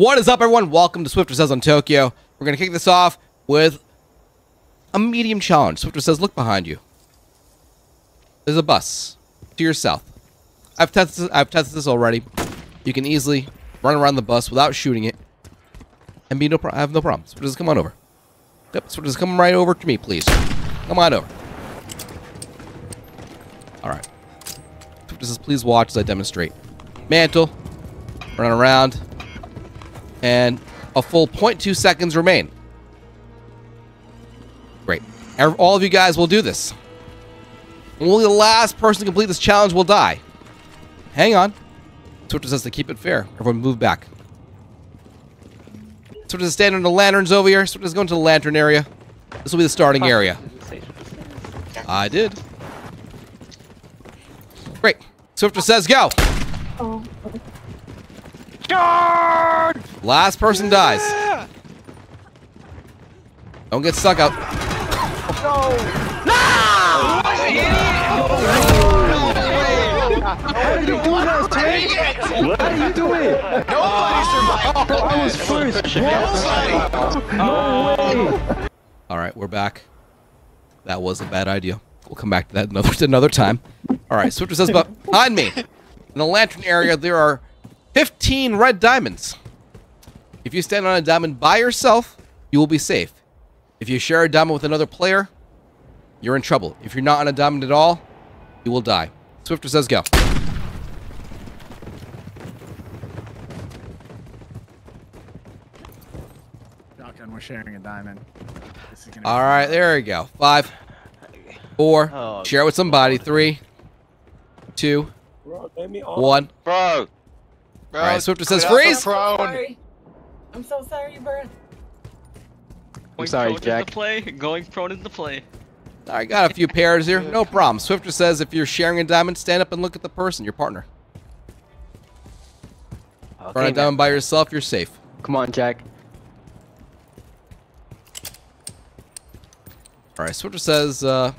What is up, everyone? Welcome to Swiftor Says on Tokyo. We're going to kick this off with a medium challenge. Swiftor says, look behind you. There's a bus to your south. I've tested I've tested this already. You can easily run around the bus without shooting it and be no pro- have no problem. Swiftor says, come on over. Yep, Swiftor says, come right over to me, please. Come on over. All right. Swiftor says, please watch as I demonstrate. Mantle. Run around and a full 0.2 seconds remain. Great. All of you guys will do this. Only the last person to complete this challenge will die. Hang on. Swiftor says to keep it fair. Everyone move back. Swiftor is standing on the lanterns over here. Swiftor is going to the lantern area. This will be the starting area. I did. Great. Swiftor says go. Oh. Last person dies. Don't get stuck out. How did you do that, Tank? How did you do it? Nobody survived. I was first. No way. All right, we're back. That was a bad idea. We'll come back to that another another time. All right, Swiftor says but behind me, in the lantern area, there are 15 red diamonds. If you stand on a diamond by yourself, you will be safe. If you share a diamond with another player, you're in trouble. If you're not on a diamond at all, you will die. Swiftor says go. Shotgun, we're sharing a diamond. This is gonna be All right, there we go. Five, four, Oh, share with somebody. Three, two, Bro, let me on. one. Bro. Bro. All right, Swiftor says get off the freeze. Throne. Sorry. I'm so sorry, bro. Going sorry, prone Jack. Into play, going prone into play. I got a few pairs here. No problem. Swiftor says if you're sharing a diamond, stand up and look at the person, your partner. If you're a diamond by yourself, you're safe. Come on, Jack. All right. Swiftor says uh,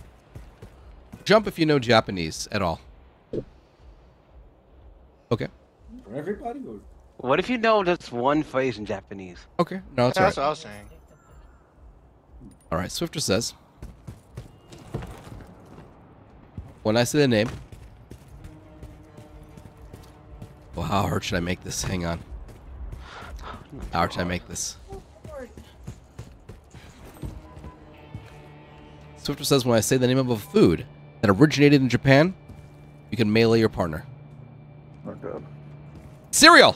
jump if you know Japanese at all. Okay. For everybody? Or... What if you know just one phrase in Japanese? Okay. No, it's all That's right. what I was saying. All right. Swiftor says when I say the name. Well, how hard should I make this? Hang on. How hard should I make this? Swiftor says when I say the name of a food that originated in Japan, you can melee your partner. Oh, God. Cereal!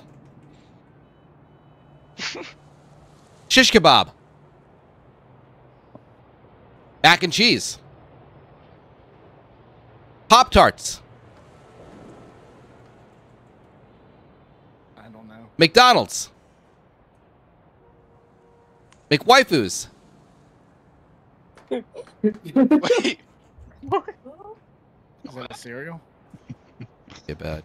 Shish kebab. Mac and cheese. Pop Tarts. I don't know. McDonald's. McWaifus. Wait. Is that a cereal? Yeah, bad.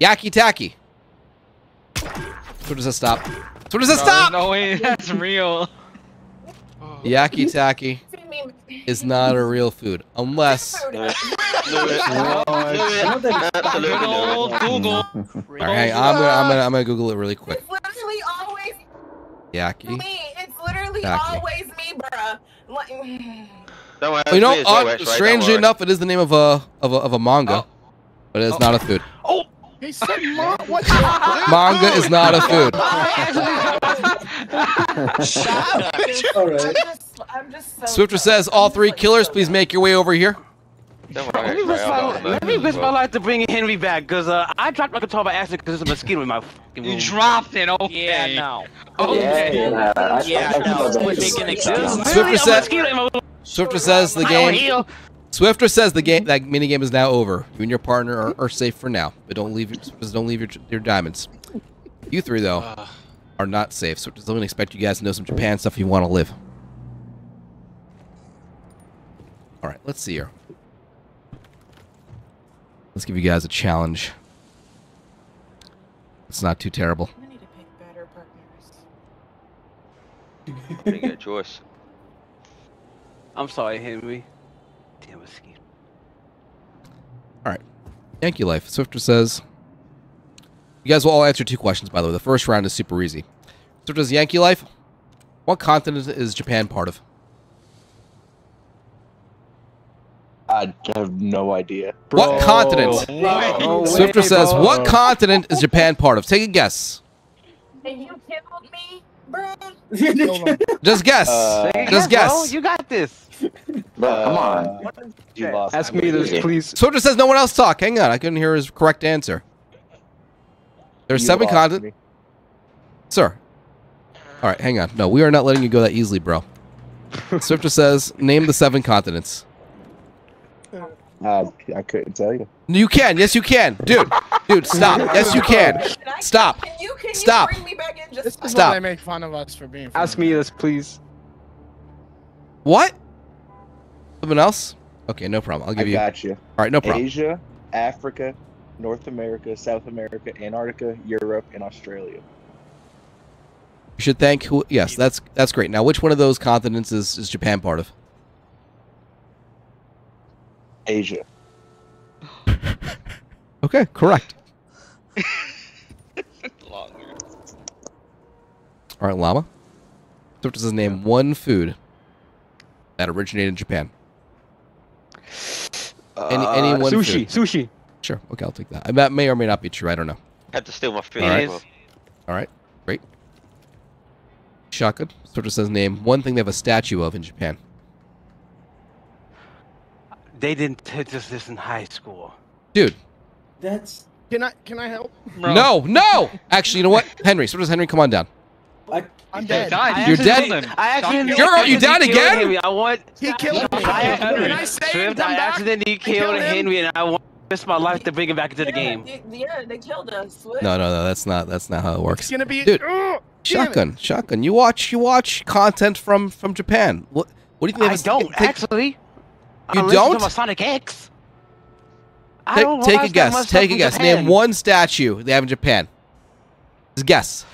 Yaki Tacky. So does that stop? So does that Bro, stop? No way, that's real. Yaki Tacky is not a real food unless. Knew it. Good old Google. All right, I'm gonna, I'm gonna, I'm gonna Google it really quick. It's literally always Yaki. me. It's literally Exactly. always me, bruh. Like, Don't. You know, uh, Joe right? Strangely enough, it is the name of a of a, of a manga, Oh. but it is not a food. He said, "Mom, what Manga is not a food. All right. I'm just, so Swiftor says, "All three killers, please make your way over here." Don't Let me risk my, let me risk my life to bring Henry back, because uh, I dropped my guitar by accident because there's a mosquito in my fucking room. You dropped it, okay. Yeah, no. Okay. Yeah, no. We're taking it. Swiftor Really, a said- mosquito in my room. Swiftor says the I don't game. Heal. Swiftor says the game mm-hmm. that mini game is now over. You and your partner are, are safe for now, but don't leave your, don't leave your, your diamonds. You three though uh. are not safe. So doesn't expect you guys to know some Japan stuff if you want to live. All right, let's see here. Let's give you guys a challenge. It's not too terrible. I need to pick better partners. Pretty good choice. I'm sorry, Henry. Damn mosquito. All right, Yankee Life. Swiftor says, You guys will all answer two questions, by the way. The first round is super easy. So does Yankee Life? What continent is Japan part of? I have no idea. What continent? No way, Swiftor says, bro. what continent is Japan part of? Take a guess. And you killed me, bro. Just guess. Uh, Say it Just again, bro. guess. You got this. Bro, come on. You lost. Ask me this, please. Swiftor says no one else talk. Hang on, I couldn't hear his correct answer. There's You seven continents. Sir. All right, hang on. No, we are not letting you go that easily, bro. Swiftor says, name the seven continents. Uh, I couldn't tell you. You can. Yes, you can. Dude. Dude, stop. Yes, you can. Can Stop. Can you can Stop. bring me back in This is Stop. why they make fun of us for being. Ask me this, please. What? Someone else? Okay, no problem. I'll give I you. got you. All right, no problem. Asia, Africa, North America, South America, Antarctica, Europe, and Australia. You should thank who. Yes, that's that's great. Now, which one of those continents is, is Japan part of? Asia. Okay, correct. All right, Llama. Swiftor says name one food that originated in Japan. Any any Uh, one sushi. food. Sushi. Sure. Okay, I'll take that. That may or may not be true. I don't know. Had to steal my food. All right. as well. All right, great. Shotgun. Swiftor says name one thing they have a statue of in Japan. They didn't teach us this in high school. Dude, That's. Can I? Can I help? Bro. no, no. Actually, you know what? Henry. Swiftor says Henry, come on down. I, I'm dead. died. You're actually dead? killed him. I accidentally. You're- I you down accidentally killed again? Henry. I want. He killed me. I, When I saved him I accidentally killed killed him. Henry, and I want to risk my life to bring him back into the game. Yeah, they killed us. What? No, no, no. That's not. That's not how it works. It's gonna be. Dude, Ugh, damn it. Shotgun, shotgun. You watch, you watch content from from Japan. What? What do you think? I don't take- actually. You Unless don't? It's on Sonic X. I don't take a guess. Take a guess. Japan. Name one statue they have in Japan. Just guess.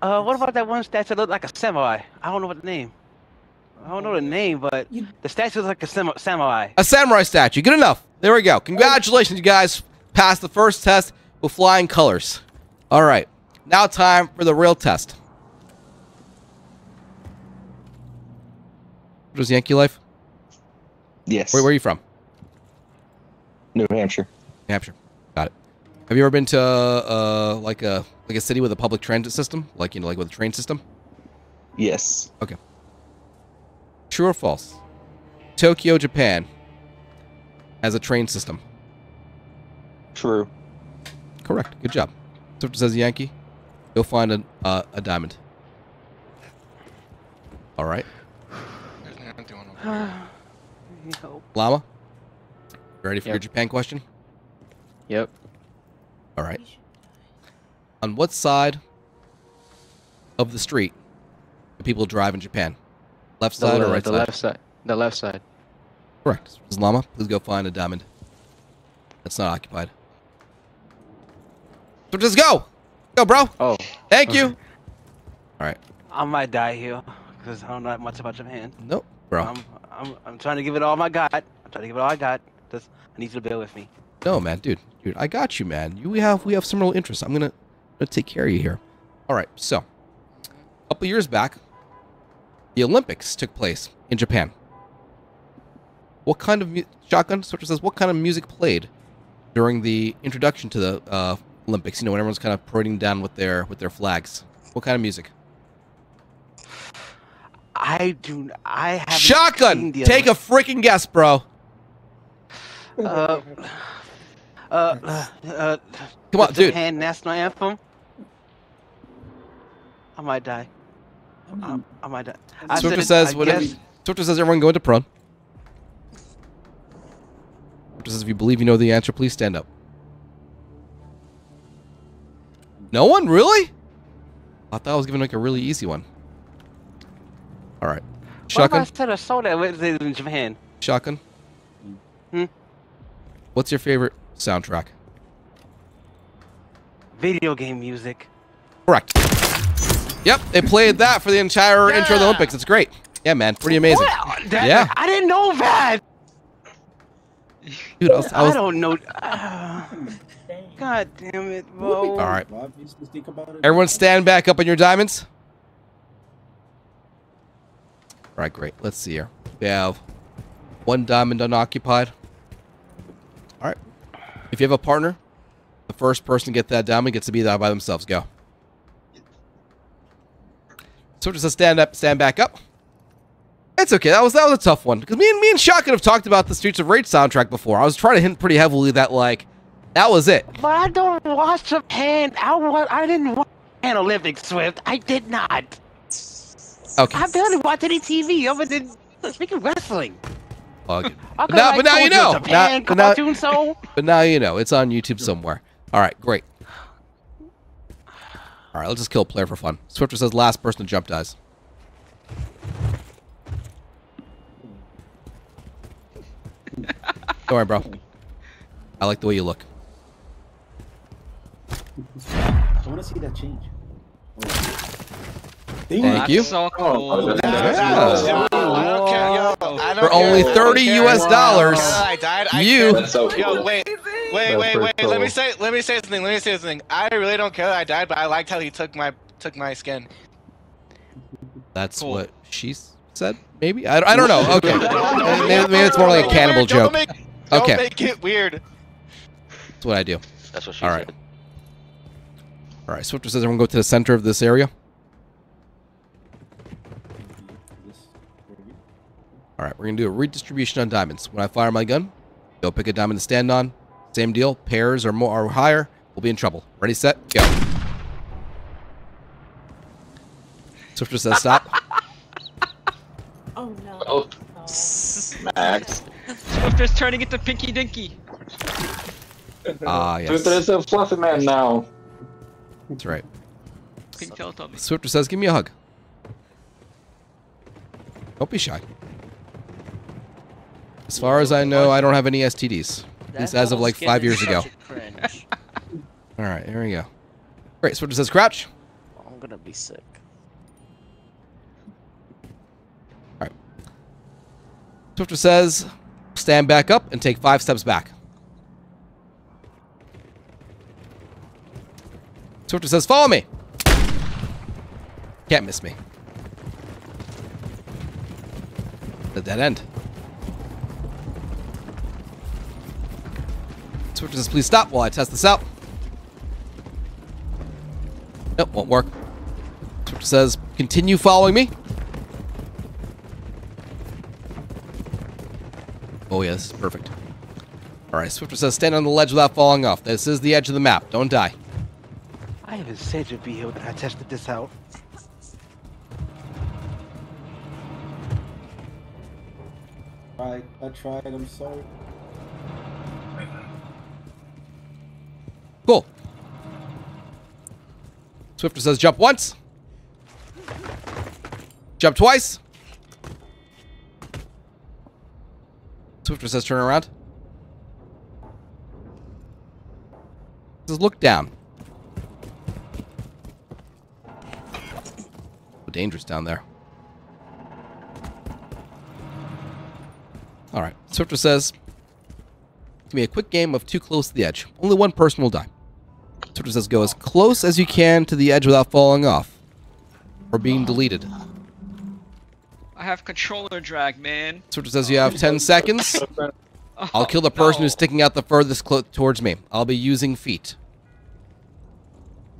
Uh, what about that one statue that looked like a samurai? I don't know what the name. I don't know the name, but the statue looks like a sam- samurai. A samurai statue. Good enough. There we go. Congratulations, you guys. Passed the first test with flying colors. All right. Now time for the real test. What was Yankee Life? Yes. Where, where are you from? New Hampshire. New Hampshire. Got it. Have you ever been to uh, like a like a city with a public transit system, like you know, like with a train system? Yes. Okay. True or false? Tokyo, Japan, has a train system. True. Correct. Good job. Swiftor says Yankee. You'll find a uh, a diamond. All right, Llama. Ready for your Japan question? Yep. All right. On what side of the street do people drive in Japan? Left The, side or le- right the side? left side. The left side. Correct. Says Llama, please go find a diamond. That's not occupied. So just go. Go, bro. Oh. Thank you. All right. I might die here because I don't know that much about Japan. Nope, bro. I'm, I'm, I'm trying to give it all my got. I'm trying to give it all I got. Just, I need you to bear with me. No, man, dude, dude, I got you, man. You we have we have similar interests. I'm gonna gonna take care of you here. All right, so a couple years back, the Olympics took place in Japan. What kind of mu- shotgun? Swiftor says, what kind of music played during the introduction to the uh, Olympics? You know, when everyone's kind of parading down with their with their flags. What kind of music? I do. I have Shotgun. Take a freaking guess, bro. Uh, uh, uh, uh, Come on, dude. Japan national anthem. I might die. I, I might die. I Swiftor says, I guess- Swiftor says, everyone go into prone. Swiftor says, if you believe you know the answer, please stand up. No one? Really? I thought I was giving like a really easy one. All right. What if Shotgun? I said a soda with it in Japan? Shotgun? Hmm? What's your favorite soundtrack? Video game music. Correct. Yep, they played that for the entire intro of the Olympics. It's great. Yeah, man, pretty amazing. What? That- Yeah. I didn't know that. Dude, I was, I I don't know. Ah, God damn it, bro. all right. Bob, you just think about it. Everyone stand back up on your diamonds. All right, great. Let's see here. We have one diamond unoccupied. If you have a partner, the first person to get that diamond gets to be there by themselves. Go. So just a stand up, stand back up. It's okay. That was that was a tough one because me and me and Shotgun have talked about the Streets of Rage soundtrack before. I was trying to hint pretty heavily that like that was it. But I don't watch the pan. I wa- I didn't watch Pan Olympics Swift. I did not. Okay. I barely watch any TV other than freaking wrestling. Bug. I But now, but now you know. Japan Now, but now, cartoon show. but now you know. It's on YouTube somewhere. All right, great. All right, let's just kill a player for fun. Swiftor says last person to jump dies. Don't worry, bro. I like the way you look. I want to see that change. Thank That's you. so oh, cool. Yeah. I don't care, yo. I don't For only I 30. US dollars, I died. I you- care. That's so Yo, cool. wait, wait, wait, pretty wait. Let me say, let me say something. Let me say something. I really don't care that I died, but I liked how he took my took my skin. That's Cool. what she said. Maybe I, I don't know. Okay, maybe, maybe it's more like a Don't cannibal make it weird. joke. Make, don't Okay. make it weird. That's what I do. That's what she All right. said. All right, Swiftor says everyone go to the center of this area. All right, we're gonna do a redistribution on diamonds. When I fire my gun, go pick a diamond to stand on. Same deal. Pairs or more or higher, we'll be in trouble. Ready, set, go. Swiftor says stop. Oh no. Oh, No. Max. Swiftor's turning into Pinky Dinky. Ah, yes, Twitter is a fluffy man now. that's right. Pink Teletubby. Swiftor says, "Give me a hug." Don't be shy. As far as I know, I don't have any STDs. At least as of like five years ago. All right, here we go. Great. Swiftor says, "Crouch." I'm gonna be sick. All right. Swiftor says, stand back up and take five steps back. Swiftor says, follow me. Can't miss me. The dead end. Swiftor says, please stop while I test this out. Nope, won't work. Swiftor says, continue following me. Oh, yeah, this is perfect. All right, Swiftor says stand on the ledge without falling off. This is the edge of the map. Don't die. I even said you'd be here when I tested this out. Tried, I tried, I'm sorry. Cool. Swiftor says jump once. Jump twice. Swiftor says turn around. Says look down. So dangerous down there. All right. Swiftor says, "Give me a quick game of too close to the edge. Only one person will die." Swiftor says, "Go as close as you can to the edge without falling off, or being deleted." I have controller drag, man. Swiftor says, "You have ten seconds. I'll kill the person who's sticking out the furthest towards me. I'll be using feet."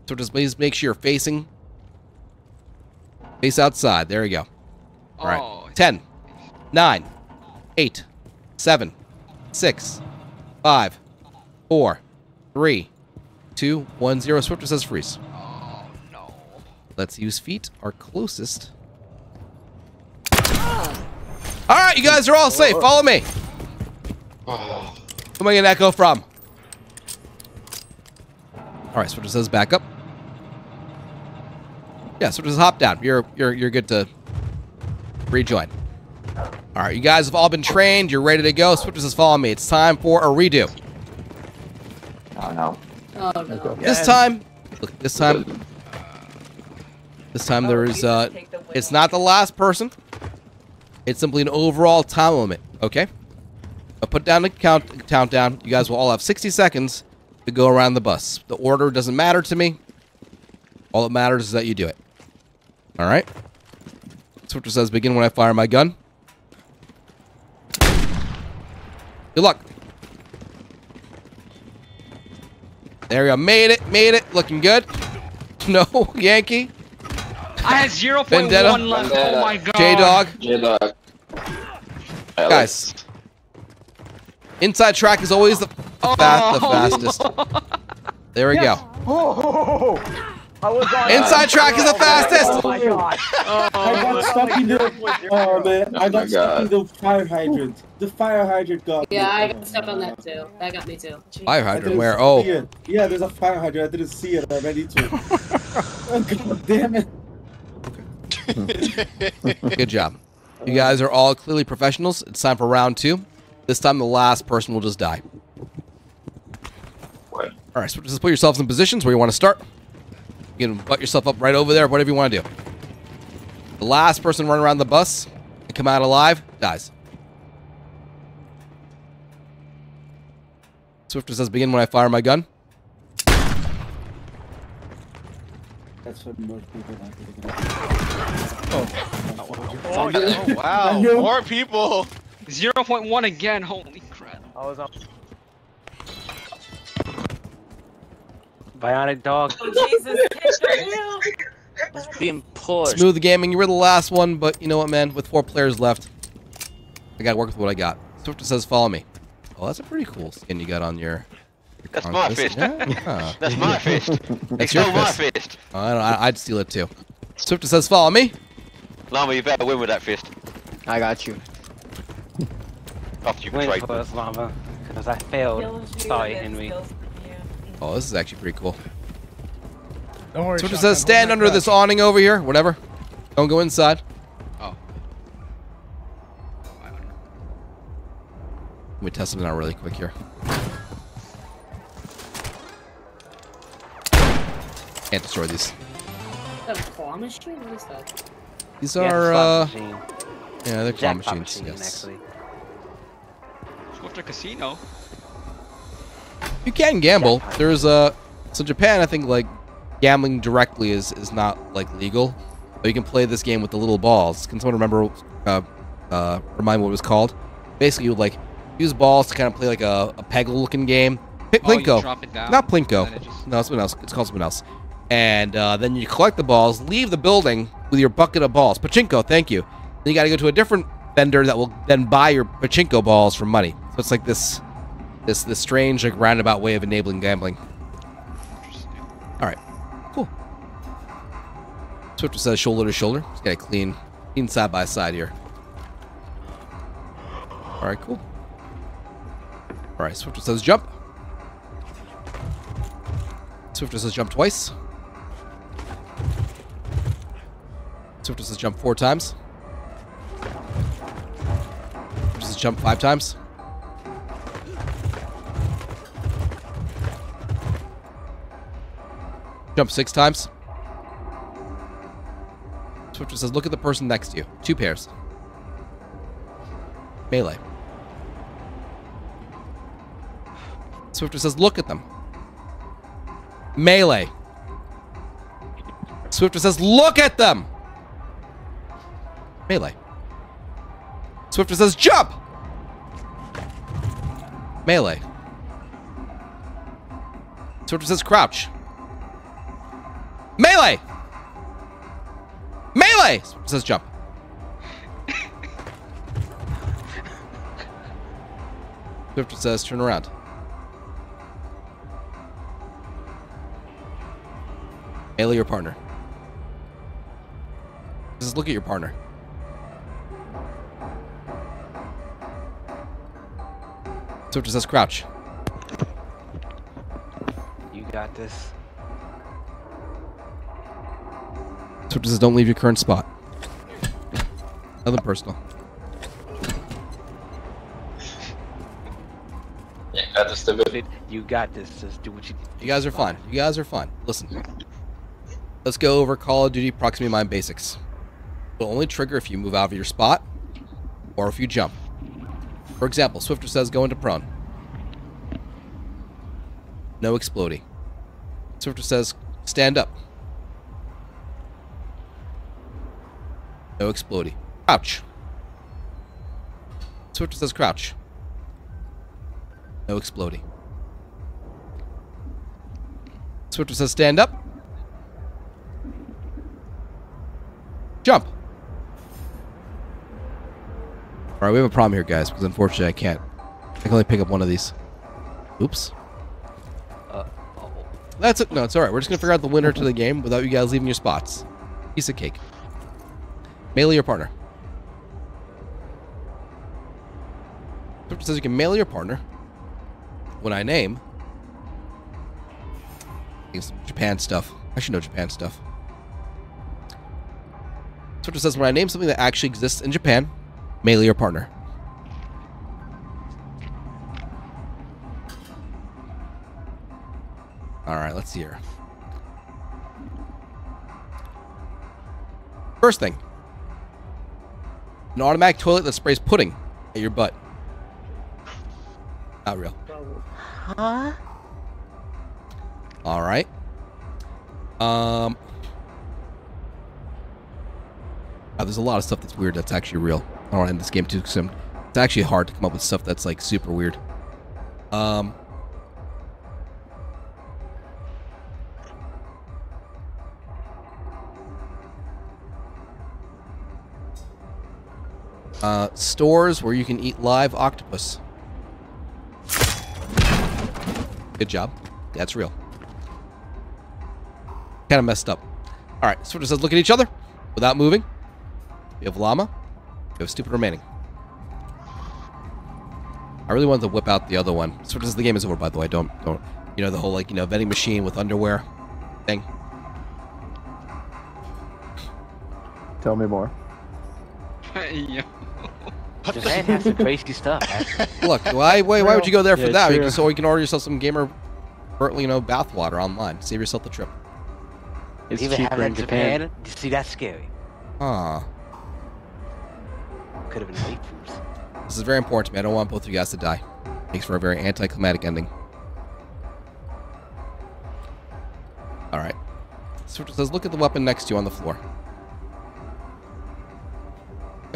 So just please make sure you're facing, face outside. There you go. All right. Oh, Ten, nine, eight, seven, six, five, four, three, two, one, zero. Swiftor says freeze. Oh, no. Let's use feet, our closest. All right, you guys are all safe. Follow me. Oh. Who am I getting echo from? All right, Swiftor says back up. Yeah, Swiftor says hop down. You're you're you're good to rejoin. All right, you guys have all been trained. You're ready to go. Swiftor says follow me. It's time for a redo. Oh no. Oh no. This time, look, this time, this time there is, uh, it's not the last person. It's simply an overall time limit, okay? I put down the count countdown. You guys will all have 60 seconds to go around the bus. The order doesn't matter to me. All that matters is that you do it. All right. Swiftor says begin when I fire my gun. Good luck. There we go. Made it. Made it. Looking good. No, Yankee. I had 0 0.1 Vendetta. left. Oh my god. J Dog. J-Dog. Guys. Inside track is always the, the, fa- the oh. fastest. There we go. Oh, I was on. Inside track is the oh fastest. Oh my god. I got stuck in the. Oh man, I Oh my got stuck in the fire hydrant. The fire hydrant got me. Yeah, I got oh, stuck on that too. That got me too. Fire hydrant where? Oh, it. Yeah, there's a fire hydrant. I didn't see it. I'm ready to. oh, God damn it. good job. You guys are all clearly professionals. It's time for round two. This time the last person will just die. What? All right, so just put yourselves in positions where you want to start. You can butt yourself up right over there, whatever you want to do. The last person to run around the bus and come out alive dies. Swiftor says begin when I fire my gun. That's what most people like to do. Oh, yeah. Oh, wow, more people. 0.1 again. Holy crap. I was on. Bionic dog. Oh, Jesus. Being pushed. Smooth gaming, you were the last one, but you know what, man? With four players left, I gotta work with what I got. Swiftor says follow me. Oh, that's a pretty cool skin you got on your. your That's my conquest. fist. Yeah. That's my fist. That's It's your not my fist. fist. I don't, I, I'd steal it too. Swiftor says follow me. Llama, you better win with that fist. I got you. After you Wait for us, Llama. Because I failed. Sorry, Henry. Oh, this is actually pretty cool. Don't worry. Swiftor Shotgun, says stand under this awning over here. Whatever. Don't go inside. Oh. Let me test something out really quick here. Can't destroy these. Is that a claw machine? What is that? These Yeah, are, uh, machine. yeah, they're claw Jackpot machines. machine, Yes. actually. Swiftor Casino. You can gamble. There's a so Japan. I think like gambling directly is is not like legal, but you can play this game with the little balls. Can someone remember? Uh, uh, remind me what it was called? Basically, you would like use balls to kind of play like a, a peggle looking game. P- Oh, Plinko, down, not Plinko. it just- No, it's something else. It's called something else. And uh, then you collect the balls, leave the building with your bucket of balls. Pachinko, thank you. Then you got to go to a different vendor that will then buy your pachinko balls for money. So it's like this, this, this strange like roundabout way of enabling gambling. All right, cool. Swiftor says shoulder to shoulder. Just got a clean, clean side by side here. All right, cool. All right, Swiftor says jump. Swiftor says jump twice. Swiftor says jump four times. Swiftor says jump five times. Jump six times. Swiftor says look at the person next to you. Two pairs. Melee. Swiftor says look at them. Melee. Swiftor says, look at them! Melee. Swiftor says, jump! Melee. Swiftor says, crouch. Melee! Melee! Says, jump. Swiftor says, turn around. Melee your partner. Just look at your partner. Swiftor says crouch. You got this. Swiftor says don't leave your current spot. Nothing personal. Yeah, understood. You got this. Just do what you. You guys are fine. You guys are fine. Listen. Let's go over Call of Duty Proximity Mine basics. It'll only trigger if you move out of your spot or if you jump. For example, Swiftor says go into prone. No exploding. Swiftor says stand up. No exploding. Crouch. Swiftor says crouch. No exploding. Swiftor says stand up. Jump. Alright, we have a problem here, guys, because unfortunately I can't. I can only pick up one of these. Oops. That's it. No, it's alright. We're just gonna figure out the winner to the game without you guys leaving your spots. Piece of cake. Melee your partner. Swiftor says you can melee your partner when I name. Japan stuff. I should know Japan stuff. Swiftor says when I name something that actually exists in Japan, melee your partner. Alright, let's see here. First thing. An automatic toilet that sprays pudding at your butt. Not real. Huh? Alright. Um uh, there's a lot of stuff that's weird that's actually real. I don't want to end this game too soon. It's actually hard to come up with stuff that's like super weird. Um Uh, stores where you can eat live octopus. Good job. That's real. Kind of messed up. All right, Swiftor says look at each other without moving. We have llama. We have stupid remaining. I really wanted to whip out the other one. Swiftor says the game is over, by the way. Don't, don't. You know, the whole, like, you know, vending machine with underwear thing. Tell me more. Yeah. Japan has some crazy stuff. Look, why, why, why would you go there for Yeah, that? You true. can, so you can order yourself some gamer, you know, bathwater online. Save yourself the trip. It's Even cheaper in in Japan. Japan. See, that's scary. Ah, Could have been late foods. this is very important to me. I don't want both of you guys to die. Makes for a very anticlimactic ending. All right. Swiftor says, look at the weapon next to you on the floor.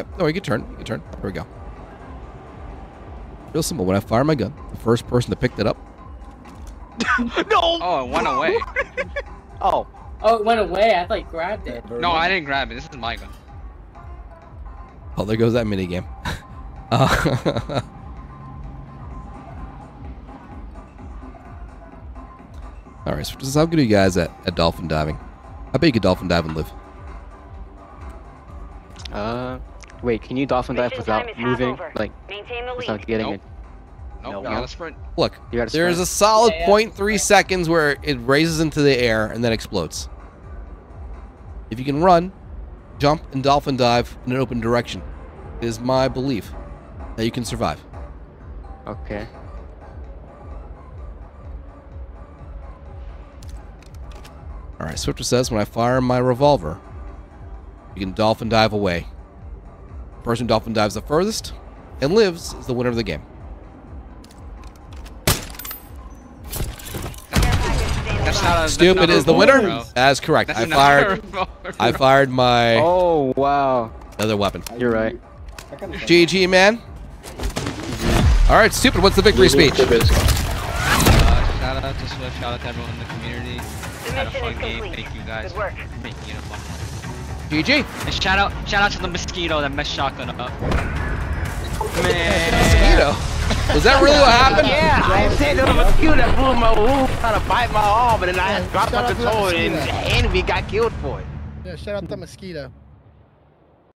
Yep. Oh, you can turn. You can turn. Here we go. Real simple. When I fire my gun, the first person to pick that up. no! Oh, it went away. Oh, Oh, it went away. I thought you grabbed it. No, I didn't grab it. This is my gun. Oh, there goes that minigame. uh, All right, so this is how good are you guys at, at dolphin diving? I bet you could dolphin dive and live. Uh, wait, can you dolphin dive without moving? Like, Maintain the lead. without getting Nope. it? Nope, No. you gotta sprint. Look, You gotta there's a solid Yeah, yeah. 0.3 seconds where it raises into the air and then explodes. If you can run, jump, and dolphin dive in an open direction, it is my belief that you can survive. Okay. All right, Swiftor says when I fire my revolver, you can dolphin dive away. The person dolphin dives the furthest and lives is the winner of the game. That's not a that's Stupid not a is the winner. bro. That is correct. That's I fired. revolver, I fired my Oh, wow. other weapon. You're right. I kinda think- GG, man. All right, stupid. What's the victory speech? Uh, shout out to Swift. Shout out to everyone in the community. The Had a fun game. Thank you guys for making it fun. GG. And shout out, shout out to the mosquito that messed shotgun up. Man. Mosquito. Was that really what happened? yeah, I said there was a mosquito that blew my roof, trying to bite my arm, and then I Yeah, dropped my out to that controller, and mosquito. Envy got killed for it. Yeah, shout out the mosquito.